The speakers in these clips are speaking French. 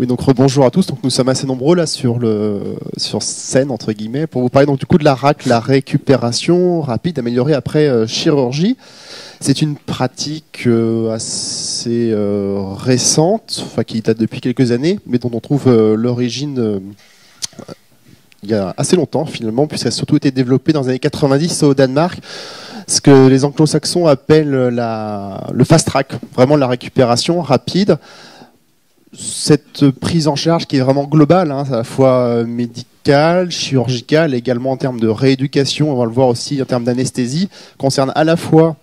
Oui, donc rebonjour à tous. Donc nous sommes assez nombreux là sur le sur scène entre guillemets pour vous parler donc du coup de la RAC, la récupération rapide améliorée après euh, chirurgie. C'est une pratique euh, assez euh, récente, enfin qui date depuis quelques années, mais dont on trouve l'origine il y a assez longtemps finalement, puisqu'elle a surtout été développée dans les années 90 au Danemark ce que les anglo-saxons appellent la, le fast track, vraiment la récupération rapide cette prise en charge qui est vraiment globale, hein, à la fois euh, médicale, chirurgicale, également en termes de rééducation, on va le voir aussi en termes d'anesthésie, concerne à la fois,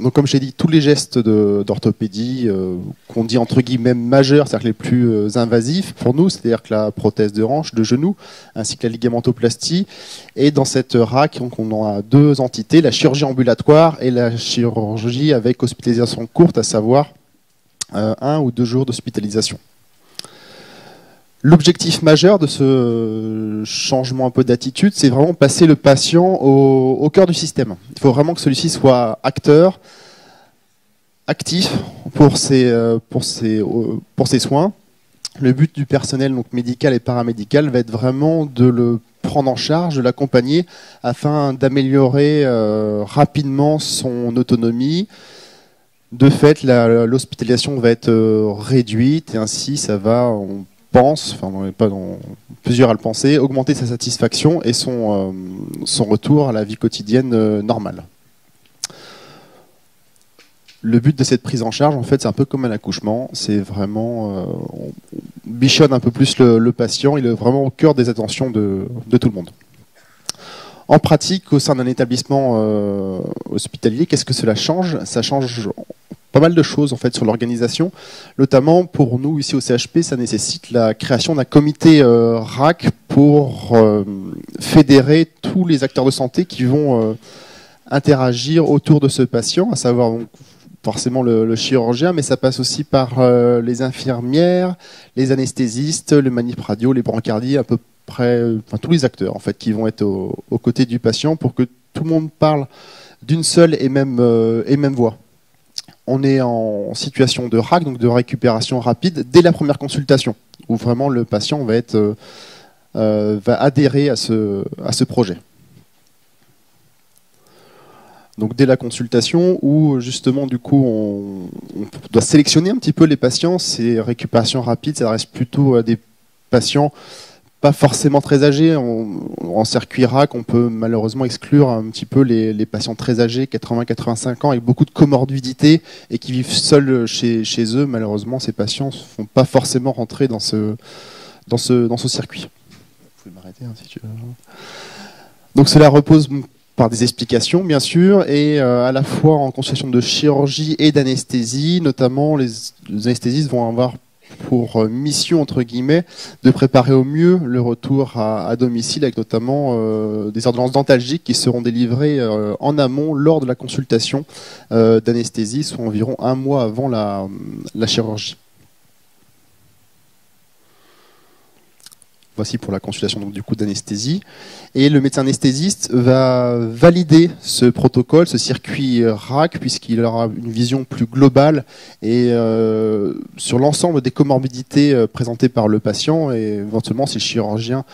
donc comme j'ai dit, tous les gestes d'orthopédie euh, qu'on dit entre guillemets majeurs, c'est-à-dire les plus euh, invasifs pour nous, c'est-à-dire que la prothèse de hanche, de genou, ainsi que la ligamentoplastie. Et dans cette RAC, donc on a deux entités, la chirurgie ambulatoire et la chirurgie avec hospitalisation courte, à savoir un ou deux jours d'hospitalisation. L'objectif majeur de ce changement un peu d'attitude, c'est vraiment passer le patient au, cœur du système. Il faut vraiment que celui-ci soit acteur, actif pour ses, euh, pour ses, soins. Le but du personnel donc médical et paramédical va être vraiment de le prendre en charge, de l'accompagner afin d'améliorer euh, rapidement son autonomie, de fait, l'hospitalisation va être euh, réduite et ainsi ça va, on pense, enfin on pas dans plusieurs à le penser, augmenter sa satisfaction et son, euh, retour à la vie quotidienne euh, normale. Le but de cette prise en charge, en fait, c'est un peu comme un accouchement. C'est vraiment, on bichonne un peu plus le, patient. Il est vraiment au cœur des attentions de tout le monde. En pratique, au sein d'un établissement euh, hospitalier, qu'est-ce que cela change? Ça change pas mal de choses en fait sur l'organisation. Notamment pour nous ici au CHP, ça nécessite la création d'un comité euh, RAC pour euh, fédérer tous les acteurs de santé qui vont interagir autour de ce patient, à savoir forcément le, chirurgien, mais ça passe aussi par les infirmières, les anesthésistes, le manip radio, les brancardiers, un peu enfin, tous les acteurs en fait, qui vont être aux côtés du patient pour que tout le monde parle d'une seule et même, euh, et même voix. On est en situation de RAC, donc de récupération rapide, dès la première consultation, où vraiment le patient va, être, euh, euh, va adhérer à ce, à ce projet. Donc dès la consultation, où justement du coup on, on, doit sélectionner un petit peu les patients, ces récupérations rapides s'adressent plutôt à des patients pas forcément très âgés. en circuit RAC, on peut malheureusement exclure un petit peu les, patients très âgés, 80-85 ans, avec beaucoup de comorbidité et qui vivent seuls chez, eux. Malheureusement, ces patients ne font pas forcément rentrer dans ce, circuit. Vous pouvez m'arrêter hein, si tu veux. Donc cela repose par des explications, bien sûr, et euh, à la fois en consultation de chirurgie et d'anesthésie. Notamment, les anesthésistes vont avoir pour euh, mission entre guillemets de préparer au mieux le retour à, domicile avec notamment euh, des ordonnances dentalgiques qui seront délivrées euh, en amont lors de la consultation d'anesthésie, soit environ un mois avant la chirurgie. Voici pour la consultation du coup d'anesthésie. Et le médecin anesthésiste va valider ce protocole, ce circuit RAC, puisqu'il aura une vision plus globale et euh, sur l'ensemble des comorbidités euh, présentées par le patient. Et éventuellement, si le chirurgien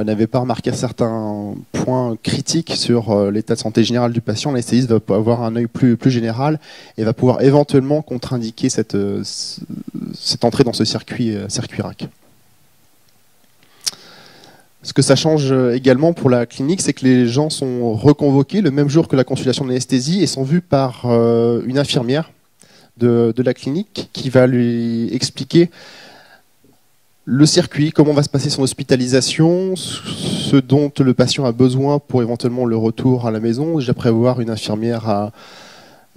euh, n'avait pas remarqué certains points critiques sur l'état de santé général du patient, l'anesthésiste va avoir un œil plus, plus général et va pouvoir éventuellement contre-indiquer cette, cette entrée dans ce circuit, circuit RAC. Ce que ça change euh, également pour la clinique, c'est que les gens sont reconvoqués le même jour que la consultation d'anesthésie et sont vus par euh, une infirmière de, la clinique qui va lui expliquer le circuit, comment va se passer son hospitalisation, ce dont le patient a besoin pour éventuellement le retour à la maison. Déjà prévoir une infirmière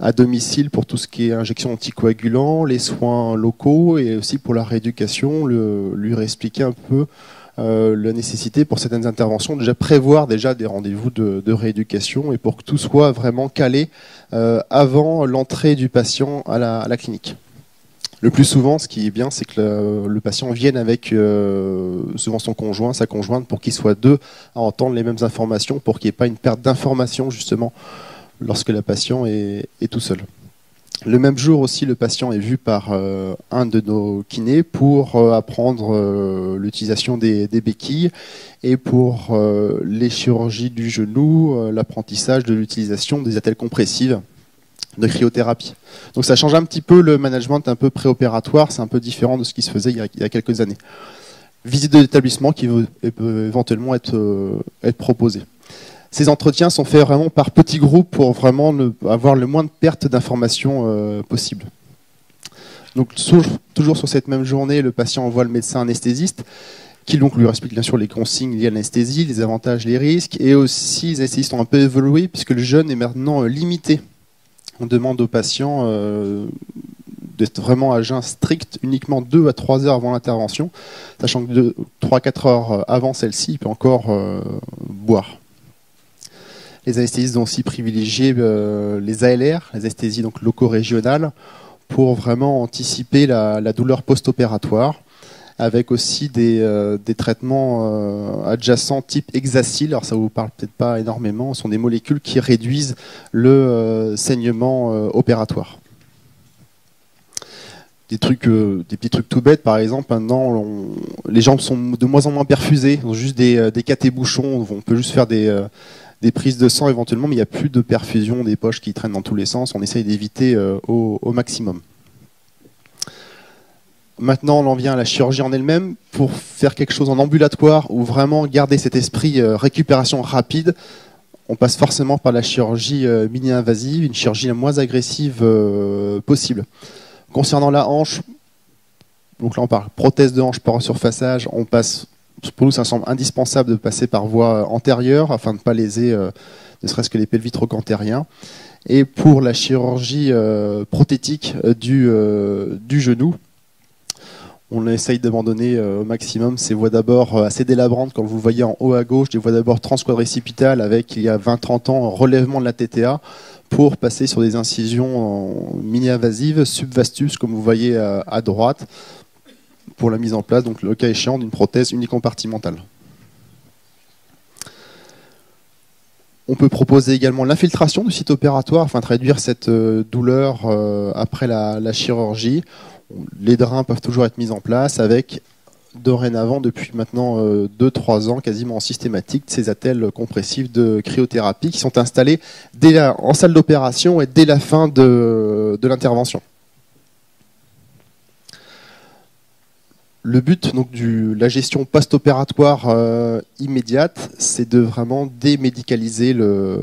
à, domicile pour tout ce qui est injection anticoagulant, les soins locaux et aussi pour la rééducation, lui réexpliquer un peu la nécessité pour certaines interventions déjà prévoir déjà des rendez-vous de, rééducation et pour que tout soit vraiment calé euh, avant l'entrée du patient à la, clinique. Le plus souvent, ce qui est bien, c'est que le, patient vienne avec euh, souvent son conjoint, sa conjointe, pour qu'ils soient deux à entendre les mêmes informations, pour qu'il n'y ait pas une perte d'information justement lorsque le patient est, est tout seul. Le même jour aussi, le patient est vu par euh, un de nos kinés pour euh, apprendre euh, l'utilisation des, béquilles et pour les chirurgies du genou, l'apprentissage de l'utilisation des attelles compressives de cryothérapie. Donc ça change un petit peu le management un peu préopératoire, c'est un peu différent de ce qui se faisait il y a, quelques années. Visite de l'établissement qui peut éventuellement être, être proposée. Ces entretiens sont faits vraiment par petits groupes pour vraiment avoir le moins de pertes d'informations euh, possible. Donc toujours sur cette même journée, le patient envoie le médecin anesthésiste qui donc lui explique bien sûr les consignes liées à l'anesthésie, les avantages, les risques, et aussi les anesthésistes ont un peu évolué puisque le jeûne est maintenant euh, limité. On demande aux patients euh, d'être vraiment à jeun strict uniquement 2 à 3 heures avant l'intervention, sachant que 3-4 heures avant celle-ci, il peut encore boire. Les anesthésistes ont aussi privilégié euh, les ALR, les anesthésies donc locaux-régionales, pour vraiment anticiper la, douleur post-opératoire, avec aussi des, euh, traitements euh, adjacents type hexacil. Alors ça vous parle peut-être pas énormément, ce sont des molécules qui réduisent le saignement opératoire. Des trucs, des petits trucs tout bêtes, par exemple, maintenant, les jambes sont de moins en moins perfusées, ont juste des, des bouchons, on peut juste faire des, des prises de sang éventuellement, mais il n'y a plus de perfusion des poches qui traînent dans tous les sens. On essaye d'éviter euh, au, maximum. Maintenant, on en vient à la chirurgie en elle-même. Pour faire quelque chose en ambulatoire ou vraiment garder cet esprit euh, récupération rapide, on passe forcément par la chirurgie euh, mini-invasive, une chirurgie la moins agressive possible. Concernant la hanche, donc là on parle prothèse de hanche par surfaçage, on passe pour nous, ça semble indispensable de passer par voie antérieure afin de ne pas léser euh, ne serait-ce que les pelvis trochantériens. Et pour la chirurgie euh, prothétique euh, du, genou, on essaye d'abandonner au maximum ces voies d'abord assez délabrantes, comme vous voyez en haut à gauche, des voies d'abord transquadricipitales avec, il y a 20-30 ans, relèvement de la TTA pour passer sur des incisions mini-invasives, subvastus, comme vous voyez à droite, pour la mise en place, donc le cas échéant, d'une prothèse unicompartimentale. On peut proposer également l'infiltration du site opératoire afin de réduire cette euh, douleur euh, après la, chirurgie. Les drains peuvent toujours être mis en place avec dorénavant, depuis maintenant 2-3 euh, ans, quasiment en systématique, ces attelles compressives de cryothérapie qui sont installées dès en salle d'opération et dès la fin de l'intervention. Le but donc de la gestion post-opératoire euh, immédiate, c'est de vraiment démédicaliser le,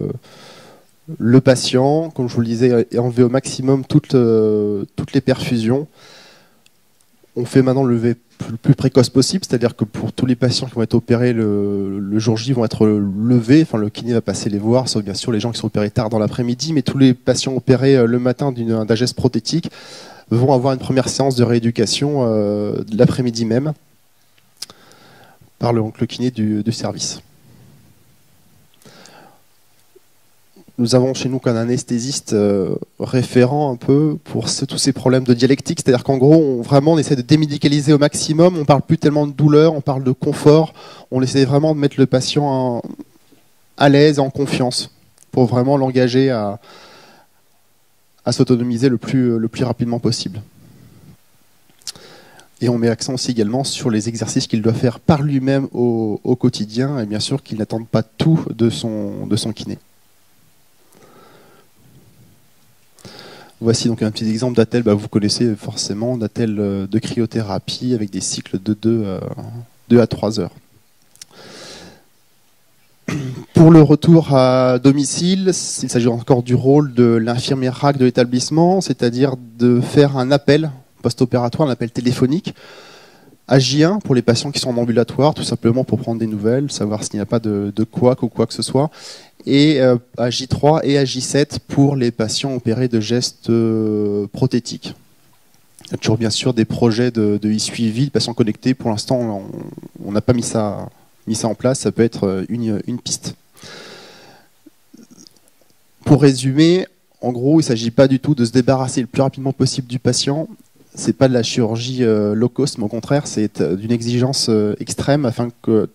le patient, comme je vous le disais, enlever au maximum toutes, euh, toutes les perfusions. On fait maintenant le lever le plus précoce possible, c'est-à-dire que pour tous les patients qui vont être opérés le, jour J vont être levés, enfin le kiné va passer les voir, sauf bien sûr les gens qui sont opérés tard dans l'après-midi, mais tous les patients opérés euh, le matin d'un geste prothétique vont avoir une première séance de rééducation euh, l'après-midi même par le, le kiné du, service. Nous avons chez nous qu'un anesthésiste euh, référent un peu pour tous ces problèmes de dialectique, c'est-à-dire qu'en gros, on, vraiment, on essaie de démédicaliser au maximum, on parle plus tellement de douleur, on parle de confort, on essaie vraiment de mettre le patient à l'aise, en confiance, pour vraiment l'engager à, à s'autonomiser le plus, le plus rapidement possible. Et on met accent aussi également sur les exercices qu'il doit faire par lui-même au, quotidien, et bien sûr qu'il n'attende pas tout de son, de son kiné. Voici donc un petit exemple d'attel, bah, vous connaissez forcément, d'attel euh, de cryothérapie avec des cycles de 2, 2 à 3 heures. Pour le retour à domicile, il s'agit encore du rôle de l'infirmière RAC de l'établissement, c'est-à-dire de faire un appel post-opératoire, un appel téléphonique à J1 pour les patients qui sont en ambulatoire, tout simplement pour prendre des nouvelles, savoir s'il n'y a pas de, de quoi ou quoi que ce soit, et euh, à J3 et à J7 pour les patients opérés de gestes euh, prothétiques. Il y a toujours bien sûr des projets de, e-suivi, de patients connectés. Pour l'instant, on n'a pas mis ça mis ça en place, ça peut être euh, une, piste. Pour résumer, en gros, il ne s'agit pas du tout de se débarrasser le plus rapidement possible du patient. Ce n'est pas de la chirurgie euh, low cost, mais au contraire, c'est euh, d'une exigence extrême afin que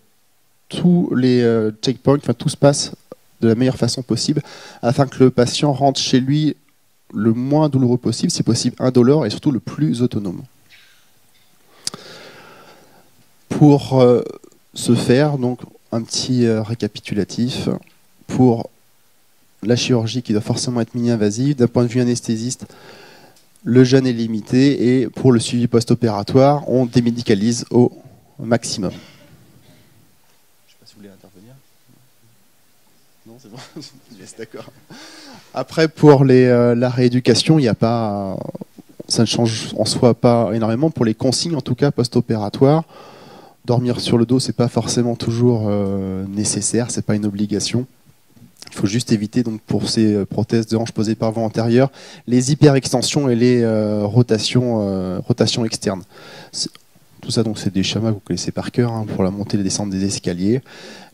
tous les checkpoints, enfin tout se passe de la meilleure façon possible, afin que le patient rentre chez lui le moins douloureux possible, si possible indolore et surtout le plus autonome. Pour euh, ce faire, donc un petit euh, récapitulatif pour la chirurgie qui doit forcément être mini-invasive. D'un point de vue anesthésiste, le jeûne est limité et pour le suivi post-opératoire, on démédicalise au maximum. Je sais pas si vous voulez intervenir. Non, c'est bon. D'accord. Après, pour euh, la rééducation, il n'y a pas, ça ne change en soi pas énormément. Pour les consignes, en tout cas post-opératoires, dormir sur le dos, c'est pas forcément toujours euh, nécessaire, c'est pas une obligation. Il faut juste éviter donc pour ces euh, prothèses de hanche posées par voie antérieure les hyperextensions et les euh, rotations, rotations externes. Tout ça, donc, c'est des schémas que vous connaissez par cœur hein, pour la montée et la descente des escaliers.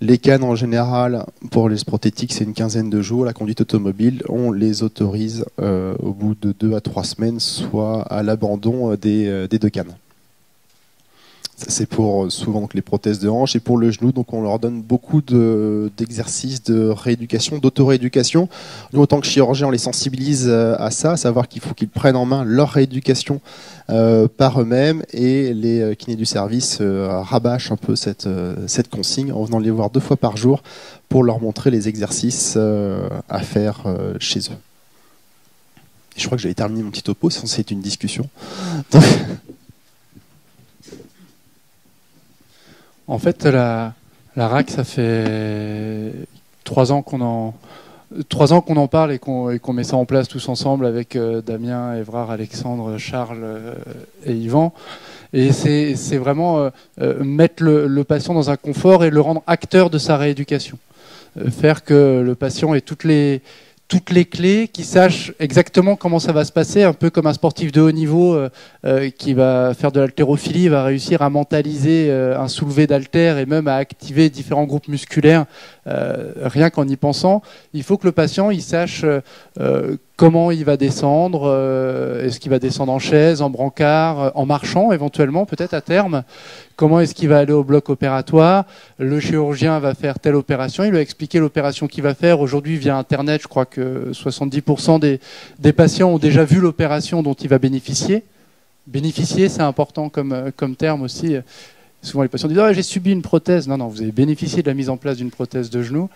Les cannes, en général, pour les prothétiques, c'est une quinzaine de jours. La conduite automobile, on les autorise au bout de deux à trois semaines, soit à l'abandon des, des deux cannes. C'est pour euh, souvent les prothèses de hanche et pour le genou. Donc on leur donne beaucoup d'exercices de, rééducation, d'auto-rééducation. Nous, en tant que chirurgien, on les sensibilise euh, à ça, à savoir qu'il faut qu'ils prennent en main leur rééducation euh, par eux-mêmes et les kinés du service rabâchent un peu cette, cette consigne en venant les voir deux fois par jour pour leur montrer les exercices à faire chez eux. je crois que j'avais terminé mon petit topo, c'est une discussion. En fait, la, RAC, ça fait trois ans qu'on en, trois ans qu'on en parle et qu'on met ça en place tous ensemble avec euh, Damien, Évrard, Alexandre, Charles euh, et Yvan. Et c'est vraiment euh, mettre le, le, patient dans un confort et le rendre acteur de sa rééducation. faire que le patient ait toutes les, toutes les clés, qui sachent exactement comment ça va se passer, un peu comme un sportif de haut niveau euh, euh, qui va faire de l'haltérophilie, va réussir à mentaliser euh, un soulevé d'haltère et même à activer différents groupes musculaires rien qu'en y pensant. Il faut que le patient il sache comment il va descendre, est-ce qu'il va descendre en chaise, en brancard, en marchant éventuellement peut-être à terme comment est-ce qu'il va aller au bloc opératoire, le chirurgien va faire telle opération, il va expliquer l'opération qu'il va faire. Aujourd'hui, via Internet, je crois que 70% des, patients ont déjà vu l'opération dont il va bénéficier. Bénéficier, c'est important comme terme aussi. Souvent, les patients disent ah, J'ai subi une prothèse. Non, non, vous avez bénéficié de la mise en place d'une prothèse de genou.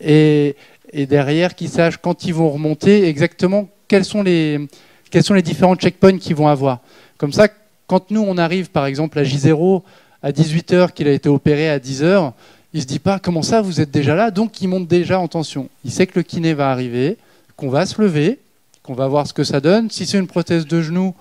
Et, derrière, qu'ils sachent quand ils vont remonter exactement quels sont les, quels sont les différents checkpoints qu'ils vont avoir. Comme ça, quand nous, on arrive par exemple à J0 à 18h, qu'il a été opéré à 10h, il se dit pas comment ça, vous êtes déjà là, donc il monte déjà en tension. Il sait que le kiné va arriver, qu'on va se lever, qu'on va voir ce que ça donne. Si c'est une prothèse de genou,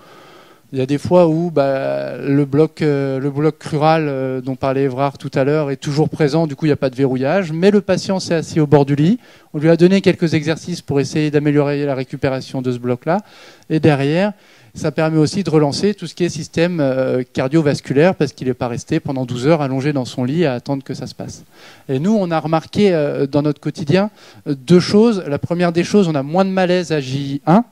il y a des fois où bah, le, bloc, euh, le bloc crural euh, dont parlait Evrard tout à l'heure est toujours présent, du coup il n'y a pas de verrouillage, mais le patient s'est assis au bord du lit, on lui a donné quelques exercices pour essayer d'améliorer la récupération de ce bloc-là, et derrière, ça permet aussi de relancer tout ce qui est système euh, cardiovasculaire parce qu'il n'est pas resté pendant 12 heures allongé dans son lit à attendre que ça se passe. Et nous, on a remarqué euh, dans notre quotidien deux choses. La première des choses, on a moins de malaise à J1.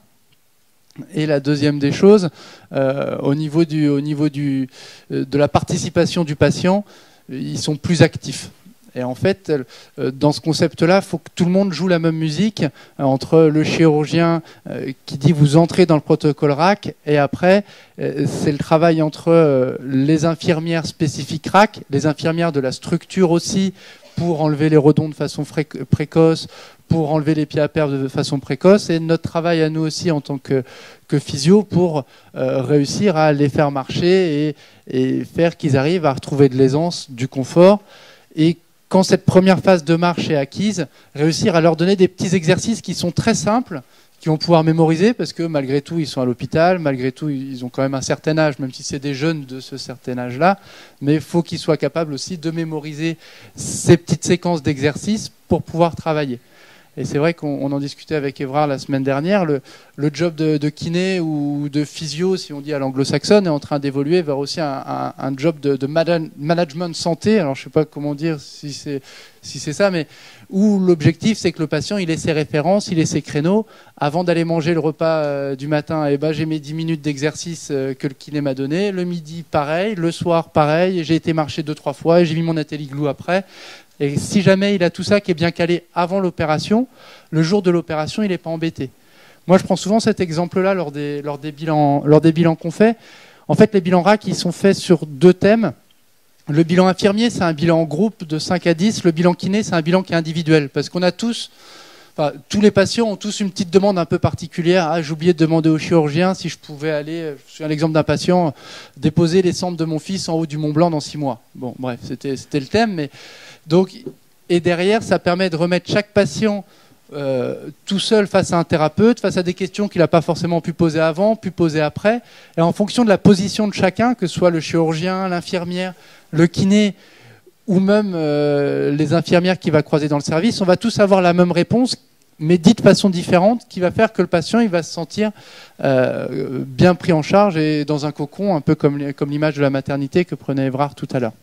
Et la deuxième des choses, au niveau, du, au niveau du, de la participation du patient, ils sont plus actifs. Et en fait, euh, dans ce concept-là, il faut que tout le monde joue la même musique euh, entre le chirurgien euh, qui dit vous entrez dans le protocole RAC et après, c'est le travail entre les infirmières spécifiques RAC, les infirmières de la structure aussi pour enlever les redons de façon précoce, pour enlever les pieds à perdre de façon précoce, et notre travail à nous aussi en tant que, que physio pour réussir à les faire marcher et, et faire qu'ils arrivent à retrouver de l'aisance, du confort, et quand cette première phase de marche est acquise, réussir à leur donner des petits exercices qui sont très simples, qui vont pouvoir mémoriser, parce que malgré tout, ils sont à l'hôpital, malgré tout, ils ont quand même un certain âge, même si c'est des jeunes de ce certain âge-là, mais il faut qu'ils soient capables aussi de mémoriser ces petites séquences d'exercices pour pouvoir travailler. Et c'est vrai qu'on en discutait avec Evrard la semaine dernière. Le, job de, kiné ou de physio, si on dit à l'anglo-saxonne, est en train d'évoluer vers aussi un, job de, management santé. Alors je ne sais pas comment dire si c'est si c'est ça, mais où l'objectif c'est que le patient il ait ses références, il ait ses créneaux. Avant d'aller manger le repas euh, du matin, eh ben, j'ai mes 10 minutes d'exercice euh, que le kiné m'a donné. Le midi, pareil. Le soir, pareil. J'ai été marcher deux, trois fois et j'ai mis mon atelier glou après. Et si jamais il a tout ça qui est bien calé avant l'opération, le jour de l'opération, il n'est pas embêté. Moi, je prends souvent cet exemple-là lors des, lors des bilans, lors des bilans qu'on fait. En fait, les bilans RAC, ils sont faits sur deux thèmes. Le bilan infirmier, c'est un bilan en groupe de 5 à 10. Le bilan kiné, c'est un bilan qui est individuel. Parce qu'on a tous, tous les patients ont tous une petite demande un peu particulière. Ah, j'ai oublié de demander au chirurgien si je pouvais aller, je suis un exemple d'un patient, déposer les cendres de mon fils en haut du Mont Blanc dans 6 mois. Bon, bref, c'était, c'était le thème. Mais, donc, et derrière, ça permet de remettre chaque patient euh, tout seul face à un thérapeute, face à des questions qu'il n'a pas forcément pu poser avant, pu poser après. Et en fonction de la position de chacun, que ce soit le chirurgien, l'infirmière, le kiné ou même euh, les infirmières qui va croiser dans le service, on va tous avoir la même réponse, mais dite de façon différente, qui va faire que le patient il va se sentir euh, bien pris en charge et dans un cocon, un peu comme, comme l'image de la maternité que prenait Evrard tout à l'heure.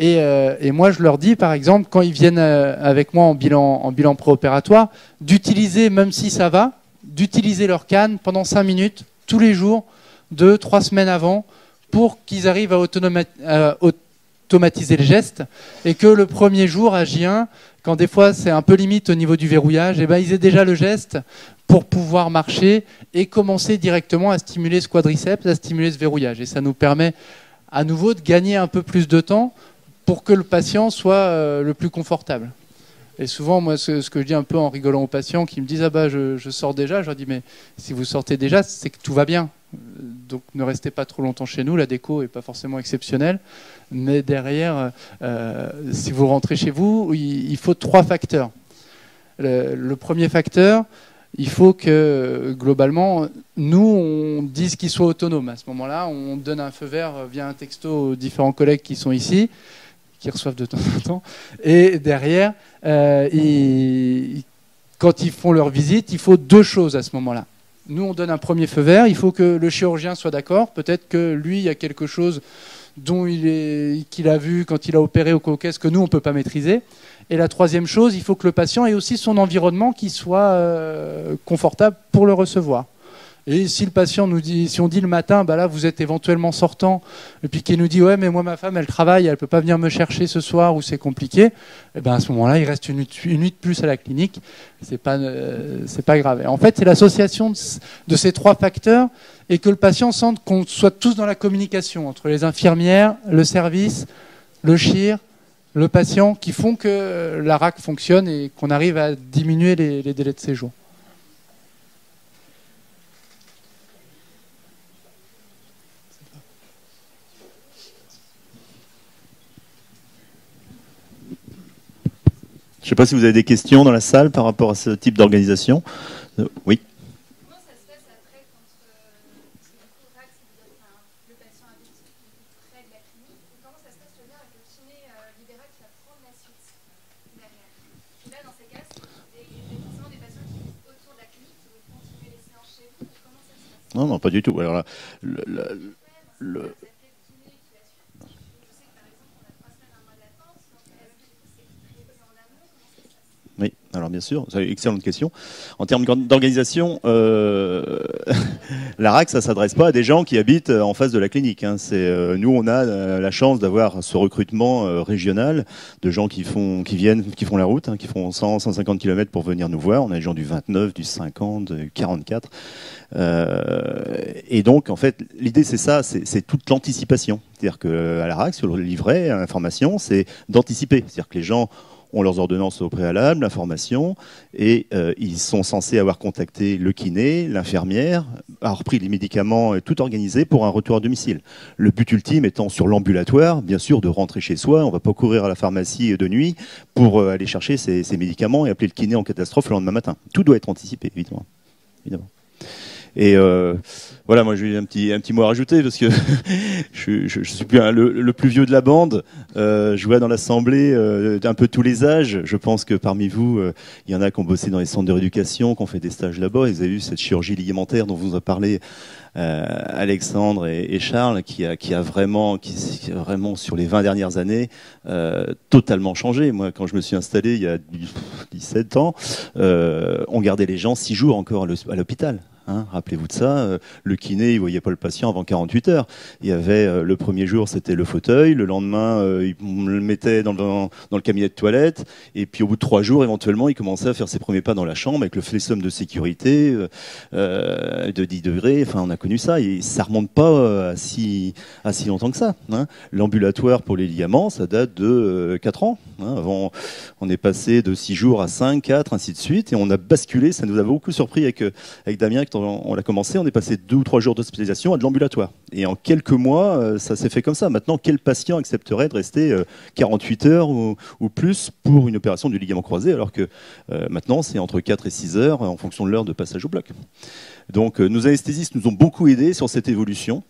Euh, et, moi, je leur dis, par exemple, quand ils viennent avec moi en bilan, en bilan préopératoire, d'utiliser, même si ça va, d'utiliser leur canne pendant 5 minutes, tous les jours, deux, trois semaines avant, pour qu'ils arrivent à, automatiser le geste, et que le premier jour, à J1, quand des fois c'est un peu limite au niveau du verrouillage, et eh ben, ils aient déjà le geste pour pouvoir marcher et commencer directement à stimuler ce quadriceps, à stimuler ce verrouillage. Et ça nous permet à nouveau de gagner un peu plus de temps pour que le patient soit euh, le plus confortable. Et souvent, moi, ce, que je dis un peu en rigolant aux patients qui me disent Ah bah, je, sors déjà, je leur dis Mais si vous sortez déjà, c'est que tout va bien. Donc ne restez pas trop longtemps chez nous, la déco n'est pas forcément exceptionnelle. Mais derrière, euh, si vous rentrez chez vous, il, faut trois facteurs. Le, premier facteur, il faut que globalement, nous, on dise qu'il soit autonome. À ce moment-là, on donne un feu vert via un texto aux différents collègues qui sont ici qui reçoivent de temps en temps. Et derrière, euh, quand ils font leur visite, il faut deux choses à ce moment-là. Nous, on donne un premier feu vert. Il faut que le chirurgien soit d'accord. Peut-être que lui, il y a quelque chose dont il est, qu'il a vu quand il a opéré au coquès que nous, on ne peut pas maîtriser. Et la troisième chose, il faut que le patient ait aussi son environnement qui soit euh, confortable pour le recevoir. Et si le patient nous dit, si on dit le matin, bah là vous êtes éventuellement sortant, et puis qu'il nous dit ouais mais moi ma femme elle travaille, elle peut pas venir me chercher ce soir ou c'est compliqué, et eh ben à ce moment-là il reste une, nuit de plus à la clinique, c'est pas euh, c'est pas grave. en fait c'est l'association de, ces trois facteurs et que le patient sente qu'on soit tous dans la communication entre les infirmières, le service, le chir, le patient, qui font que la RAC fonctionne et qu'on arrive à diminuer les délais de séjour. Je ne sais pas si vous avez des questions dans la salle par rapport à ce type d'organisation. Euh, oui. Comment ça se passe après quand le RAC, le patient habite près de la clinique? Comment ça se passe le lien avec le kiné libéral qui va prendre la suite derrière? Et là, dans ces cas, c'est forcément des patients qui vivent autour de la clinique qui veulent continuer les séances chez vous. Comment ça se passe? Non, non, pas du tout. Alors là, le, le, le Oui, alors bien sûr, c'est une excellente question. En termes d'organisation, euh, la RAC, ça s'adresse pas à des gens qui habitent en face de la clinique. Hein. Euh, nous, on a euh, la chance d'avoir ce recrutement euh, régional de gens qui font, qui viennent, qui font la route, hein, qui font 100, 150 km pour venir nous voir. On a des gens du 29, du 50, du 44. et donc, en fait, l'idée c'est ça, c'est toute l'anticipation. C'est-à-dire que à la RAC, sur le livret, l'information, c'est d'anticiper. C'est-à-dire que les gens ont leurs ordonnances au préalable, l'information, et euh, ils sont censés avoir contacté le kiné, l'infirmière, avoir pris les médicaments et tout organisé pour un retour à domicile. Le but ultime étant sur l'ambulatoire, bien sûr, de rentrer chez soi. On ne va pas courir à la pharmacie de nuit pour euh, aller chercher ces, médicaments et appeler le kiné en catastrophe le lendemain matin. Tout doit être anticipé, évidemment. évidemment. Et euh, voilà, moi j'ai un petit un petit mot à rajouter parce que je, suis le, plus vieux de la bande. Euh, je vois dans l'assemblée euh, un peu tous les âges. Je pense que parmi vous, euh, il y en a qui ont bossé dans les centres de rééducation, qui ont fait des stages là-bas. Ils avez vu cette chirurgie ligamentaire dont vous a parlé Alexandre et, Charles, qui a qui a vraiment qui, a vraiment sur les 20 dernières années totalement changé. Moi, quand je me suis installé il y a 17 ans, on gardait les gens six jours encore à l'hôpital Hein, Rappelez-vous de ça. Le kiné, il voyait pas le patient avant 48 heures. Il y avait le premier jour, c'était le fauteuil. Le lendemain, il le mettait dans le, cabinet de toilette. Et puis au bout de trois jours, éventuellement, il commençait à faire ses premiers pas dans la chambre avec le flessum de sécurité de 10 degrés. Enfin, on a connu ça. Et ça remonte pas à si, si longtemps que ça. Hein. L'ambulatoire pour les ligaments, ça date de 4 ans. Hein. Avant, on est passé de 6 jours à 5, 4, ainsi de suite. Et on a basculé. Ça nous a beaucoup surpris avec, Damien on, l'a commencé. On est passé 2 ou 3 jours d'hospitalisation à de l'ambulatoire. Et en quelques mois, ça s'est fait comme ça. Maintenant, quel patient accepterait de rester 48 heures ou, plus pour une opération du ligament croisé alors que maintenant, c'est entre 4 et 6 heures en fonction de l'heure de passage au bloc? Donc nos anesthésistes nous ont beaucoup aidés sur cette évolution.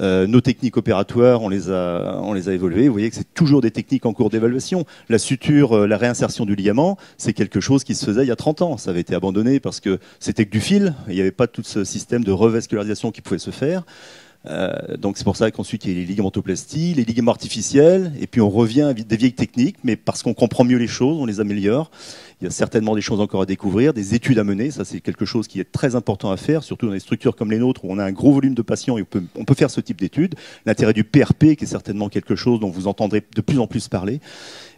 Euh, nos techniques opératoires, on les a, on les a évoluées. Vous voyez que c'est toujours des techniques en cours d'évaluation. La suture, euh, la réinsertion du ligament, c'est quelque chose qui se faisait il y a 30 ans. Ça avait été abandonné parce que c'était que du fil. Il n'y avait pas tout ce système de revascularisation qui pouvait se faire. Euh, donc c'est pour ça qu'ensuite il y a les ligamentoplasties, les ligaments artificiels, et puis on revient à des vieilles techniques, mais parce qu'on comprend mieux les choses, on les améliore. Il y a certainement des choses encore à découvrir, des études à mener. Ça, c'est quelque chose qui est très important à faire, surtout dans des structures comme les nôtres où on a un gros volume de patients et on peut, on peut faire ce type d'études. L'intérêt du PRP, qui est certainement quelque chose dont vous entendrez de plus en plus parler.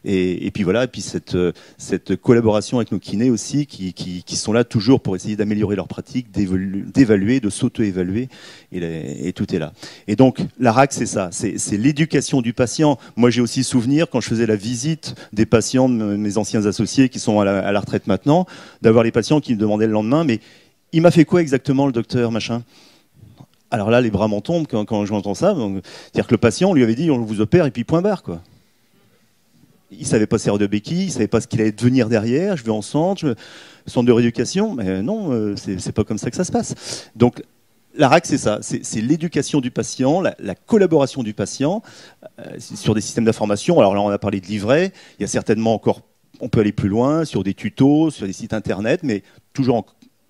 Et, puis voilà, et puis cette, cette collaboration avec nos kinés aussi, qui, qui, sont là toujours pour essayer d'améliorer leur pratique, d'évaluer, de s'auto-évaluer, et, et, tout est là. Et donc la RAC, c'est ça, c'est l'éducation du patient. Moi, j'ai aussi souvenir quand je faisais la visite des patients de mes anciens associés qui sont à la, à la retraite maintenant, d'avoir les patients qui me demandaient le lendemain, mais il m'a fait quoi exactement le docteur, machin? Alors là, les bras m'en tombent quand, quand j'entends ça. C'est-à-dire que le patient, on lui avait dit, on vous opère et puis point barre, quoi il savait pas servir de béquille, il savait pas ce qu'il allait devenir derrière. Je vais en centre, centre de rééducation, mais non, euh, c'est pas comme ça que ça se passe. Donc la RAC, c'est ça, c'est l'éducation du patient, la, collaboration du patient euh, sur des systèmes d'information. Alors là, on a parlé de livret, il y a certainement encore, on peut aller plus loin sur des tutos, sur des sites internet, mais toujours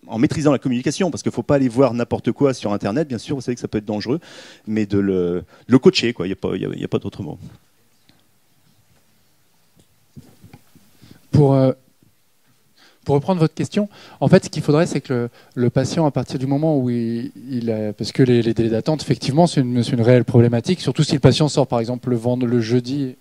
en, maîtrisant la communication, parce qu'il ne faut pas aller voir n'importe quoi sur internet. Bien sûr, vous savez que ça peut être dangereux, mais de le, coacher, quoi. Il n'y a pas, a d'autre mot. Pour, euh, pour reprendre votre question, en fait, ce qu'il faudrait, c'est que le, patient, à partir du moment où il, il parce que les, délais d'attente, effectivement, c'est une, une, réelle problématique, surtout si le patient sort, par exemple, le, vendre le jeudi.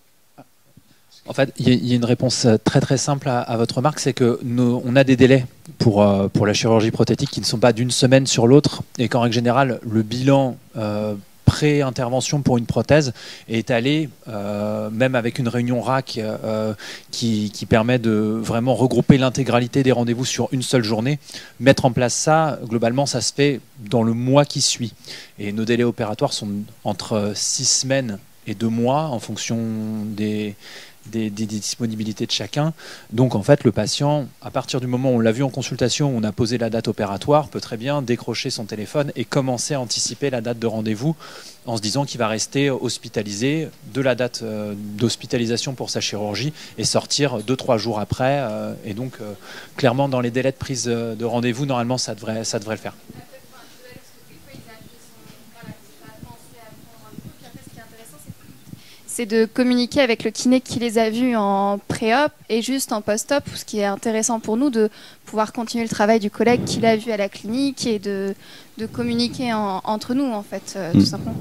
En fait, il y, a une réponse très très simple à, votre remarque, c'est que nous, on a des délais pour, euh, pour la chirurgie prothétique qui ne sont pas d'une semaine sur l'autre, et qu'en règle générale, le bilan euh, pré-intervention pour une prothèse est allé, euh, même avec une réunion RAC euh, qui, permet de vraiment regrouper l'intégralité des rendez-vous sur une seule journée. Mettre en place ça, globalement, ça se fait dans le mois qui suit. Et nos délais opératoires sont entre six semaines et deux mois en fonction des, des, disponibilités de chacun. Donc en fait, le patient, à partir du moment où on l'a vu en consultation, où on a posé la date opératoire, peut très bien décrocher son téléphone et commencer à anticiper la date de rendez-vous en se disant qu'il va rester hospitalisé de la date euh, d'hospitalisation pour sa chirurgie et sortir deux trois jours après. Euh, et donc euh, clairement dans les délais de prise de rendez-vous, normalement ça devrait ça devrait le faire. C'est de communiquer avec le kiné qui les a vus en pré-op et juste en post-op, ce qui est intéressant pour nous de pouvoir continuer le travail du collègue qui l'a vu à la clinique et de, de communiquer entre nous, en fait, euh, tout hmm. simplement.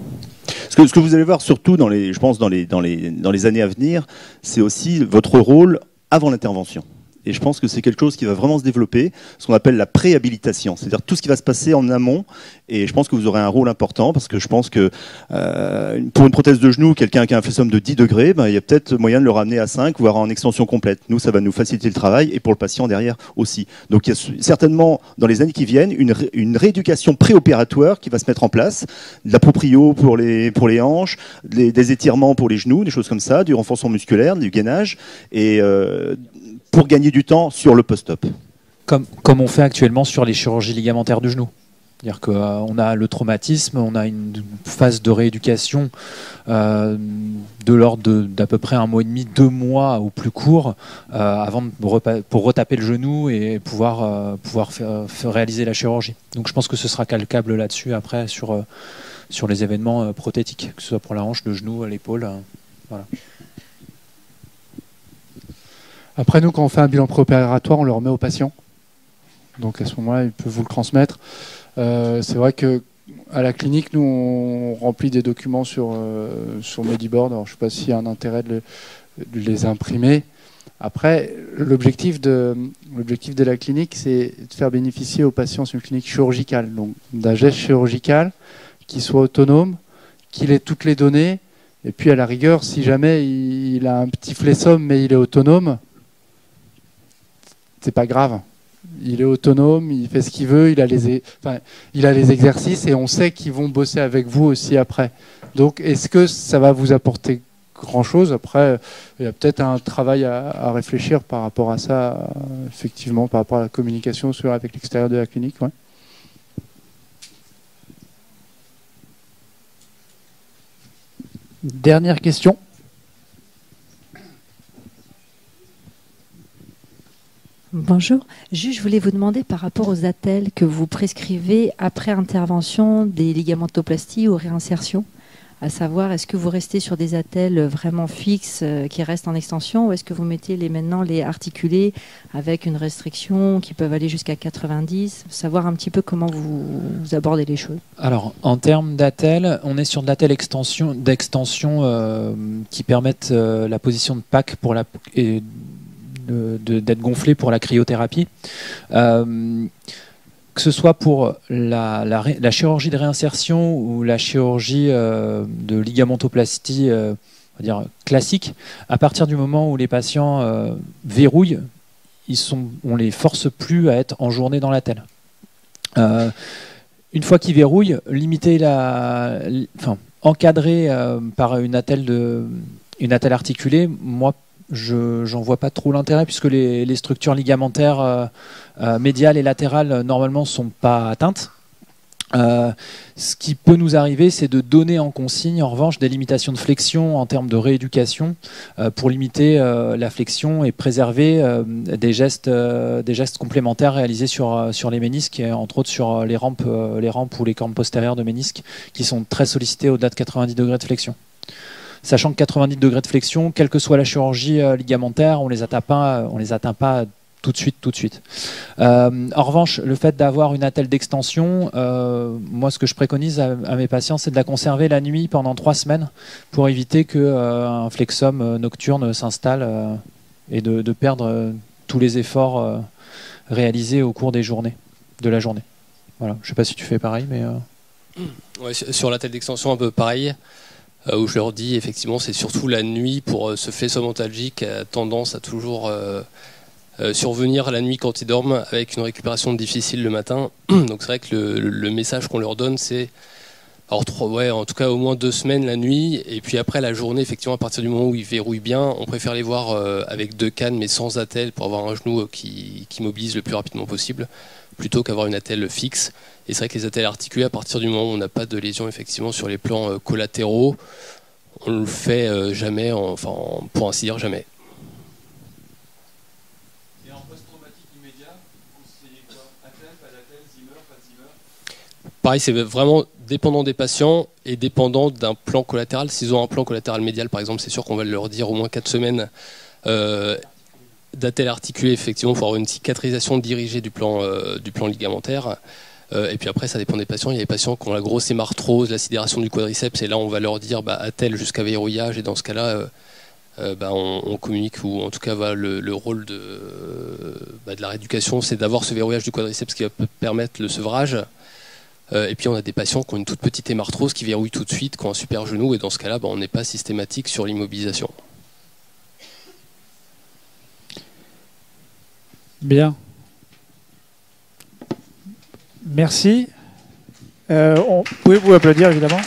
Ce que, ce que, vous allez voir surtout, dans les, je pense, dans les, dans les, dans les années à venir, c'est aussi votre rôle avant l'intervention. Et je pense que c'est quelque chose qui va vraiment se développer, ce qu'on appelle la préhabilitation, c'est-à-dire tout ce qui va se passer en amont. Et je pense que vous aurez un rôle important parce que je pense que euh, pour une prothèse de genou, quelqu'un qui a un flessum de 10 degrés, ben, il y a peut-être moyen de le ramener à 5, voire en extension complète. Nous, ça va nous faciliter le travail et pour le patient derrière aussi. Donc il y a certainement dans les années qui viennent une, rééducation préopératoire qui va se mettre en place, de la proprio pour les, pour les hanches, des étirements pour les genoux, des choses comme ça, du renforcement musculaire, du gainage. Et euh, pour gagner du temps sur le post-op. Comme, comme on fait actuellement sur les chirurgies ligamentaires du genou. C'est-à-dire qu'on a le traumatisme, on a une phase de rééducation euh, de l'ordre d'à peu près un mois et demi, deux mois au plus court, euh, avant pour retaper le genou et pouvoir, euh, pouvoir réaliser la chirurgie. Donc je pense que ce sera calcable là-dessus après sur, sur les événements prothétiques, que ce soit pour la hanche, le genou, l'épaule. voilà. Après, nous, quand on fait un bilan préopératoire, on le remet au patient. Donc à ce moment-là, il peut vous le transmettre. Euh, c'est vrai que à la clinique, nous, on remplit des documents sur, sur Mediboard. Alors, je ne sais pas s'il y a un intérêt de, de les imprimer. Après, l'objectif de, l'objectif de la clinique, c'est de faire bénéficier aux patients une clinique chirurgicale, donc d'un geste chirurgical qui soit autonome, qu'il ait toutes les données, et puis à la rigueur, si jamais il a un petit flessum mais il est autonome, c'est pas grave. Il est autonome, il fait ce qu'il veut, il a les, exercices et on sait qu'ils vont bosser avec vous aussi après. Donc, est-ce que ça va vous apporter grand-chose? Après, il y a peut-être un travail à, réfléchir par rapport à ça, effectivement, par rapport à la communication avec l'extérieur de la clinique. Dernière question. Bonjour. Juste, je voulais vous demander par rapport aux attelles que vous prescrivez après intervention des ligamentoplasties ou réinsertion à savoir est-ce que vous restez sur des attelles vraiment fixes euh, qui restent en extension ou est-ce que vous mettez les, maintenant les articulés avec une restriction qui peuvent aller jusqu'à 90 Savoir un petit peu comment vous, abordez les choses. Alors, en termes d'attelles, on est sur de l'attelle extension, d'extension euh, qui permettent euh, la position de PAC pour la, d'être gonflé pour la cryothérapie que ce soit pour la, chirurgie de réinsertion ou la chirurgie euh, de ligamentoplastie euh, classique, à partir du moment où les patients euh, verrouillent, ils sont, on les force plus à être en journée dans la telle. une fois qu'ils verrouillent, limiter la, encadrer par une attelle de, une attelle articulée, moi je j'en vois pas trop l'intérêt puisque les, structures ligamentaires euh, euh, médiales et latérales euh, normalement sont pas atteintes. ce qui peut nous arriver, c'est de donner en consigne, en revanche, des limitations de flexion en termes de rééducation pour limiter la flexion et préserver des, gestes, complémentaires réalisés sur, les ménisques, et entre autres sur les rampes, ou les cornes postérieures de ménisques, qui sont très sollicités au-delà de 90 degrés de flexion sachant que 90 degrés de flexion, quelle que soit la chirurgie euh, ligamentaire, on les atteint pas, euh, on les atteint pas tout de suite, tout de suite. Euh, en revanche, le fait d'avoir une attelle d'extension, moi, ce que je préconise à, mes patients, c'est de la conserver la nuit pendant trois semaines pour éviter qu'un un flexum nocturne s'installe et de, perdre tous les efforts réalisés au cours des journées, de la journée. Voilà. Je ne sais pas si tu fais pareil, mais. Sur l'attelle d'extension, un peu pareil. Euh, où je leur dis effectivement c'est surtout la nuit pour euh, ce faisceau mentalgique qui a tendance à toujours euh, survenir la nuit quand ils dorment avec une récupération difficile le matin. Donc c'est vrai que le, message qu'on leur donne c'est en tout cas au moins deux semaines la nuit et puis après la journée effectivement à partir du moment où ils verrouillent bien, on préfère les voir avec deux cannes mais sans attelle pour avoir un genou qui mobilise le plus rapidement possible plutôt qu'avoir une attelle fixe. Et c'est vrai que les attelles articulées, à partir du moment où on n'a pas de lésion effectivement sur les plans euh, collatéraux, on ne le fait euh, jamais, enfin pour ainsi dire jamais. Et en post-traumatique immédiat, quoi? Attelle, pas d'attelle, Zimmer, pas de Zimmer? Pareil, c'est vraiment dépendant des patients et dépendant d'un plan collatéral. S'ils ont un plan collatéral médial, par exemple, c'est sûr qu'on va leur dire au moins 4 semaines euh, d'attelle articulée, effectivement, pour avoir une cicatrisation dirigée du plan, du plan ligamentaire. Euh, et puis après, ça dépend des patients. Il y a des patients qui ont la grosse hémarthrose, la sidération du quadriceps, et là, on va leur dire bah, attelle jusqu'à verrouillage, et dans ce cas-là, euh, euh, bah, on, communique, ou en tout cas, le, rôle de, bah, de la rééducation, c'est d'avoir ce verrouillage du quadriceps qui va permettre le sevrage. et puis, on a des patients qui ont une toute petite hémarthrose qui verrouillent tout de suite, qui ont un super genou, et dans ce cas-là, on n'est pas systématique sur l'immobilisation. Bien. Merci. Euh. Pouvez-vous applaudir évidemment